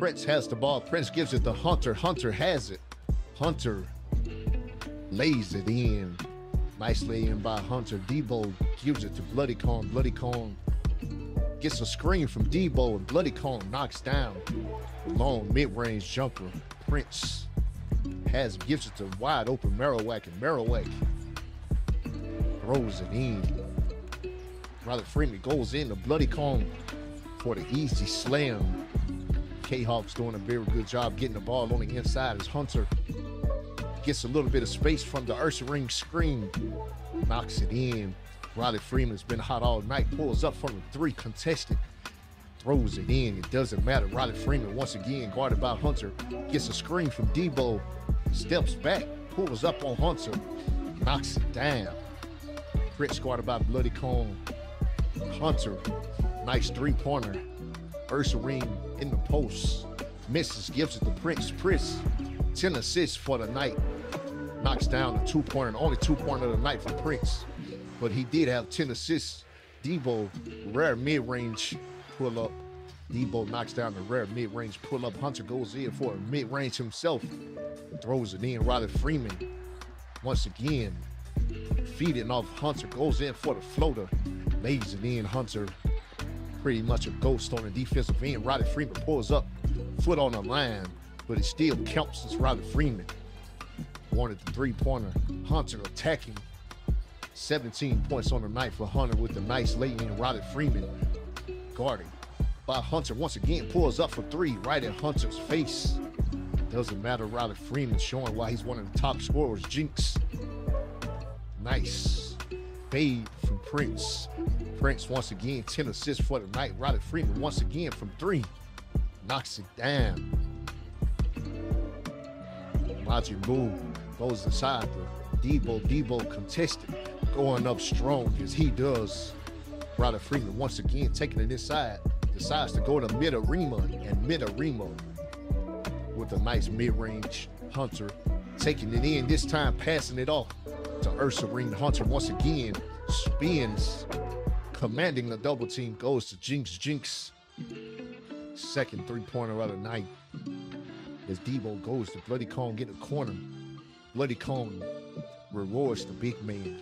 Prince has the ball. Prince gives it to Hunter. Hunter has it. Hunter lays it in. Nicely in by Hunter. Debo gives it to Bloody Kong. Bloody Kong gets a screen from Debo, and Bloody Kong knocks down long mid-range jumper. Prince has gives it to wide open Marowak, and Marowak throws it in. Riley Freeman goes in the Bloody Kong for the easy slam. K-Hawks doing a very good job getting the ball on the inside as Hunter gets a little bit of space from the Ursaring screen, knocks it in. Riley Freeman's been hot all night, pulls up from the three contested, throws it in. It doesn't matter. Riley Freeman, once again, guarded by Hunter, gets a screen from Debo, steps back, pulls up on Hunter, knocks it down. Prince guarded by Bloody Kong. Hunter, nice three pointer. Ursaring in the post. Misses, gives it to Prince. Prince, 10 assists for the night. Knocks down the two pointer, only two pointer of the night for Prince. But he did have 10 assists. Debo, rare mid range pull up. Debo knocks down the rare mid range pull up. Hunter goes in for a mid range himself. Throws it in. Riley Freeman, once again, feeding off Hunter, goes in for the floater. Lays it in. Hunter, pretty much a ghost on the defensive end. Riley Freeman pulls up, foot on the line, but it still counts as Riley Freeman. Wanted the three pointer. Hunter attacking. 17 points on the night for Hunter with the nice late in. Riley Freeman guarding by Hunter once again pulls up for three right in Hunter's face. Doesn't matter. Riley Freeman showing why he's one of the top scorers. Jinx. Nice fade from Prince. Prince once again 10 assists for the night. Riley Freeman once again from three knocks it down. Majin Buu goes inside the Debo. Debo contested, going up strong as he does. Riley Freeman once again taking it inside, decides to go to mid arena and mid arena with a nice mid range Hunter taking it in, this time passing it off to Ursaring. Hunter once again spins, commanding the double team, goes to Jinx. Jinx, second three pointer of the night as Debo goes to Bloody Kong in the corner. Bloody Kong rewards the big man.